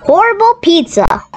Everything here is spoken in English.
Horrible pizza.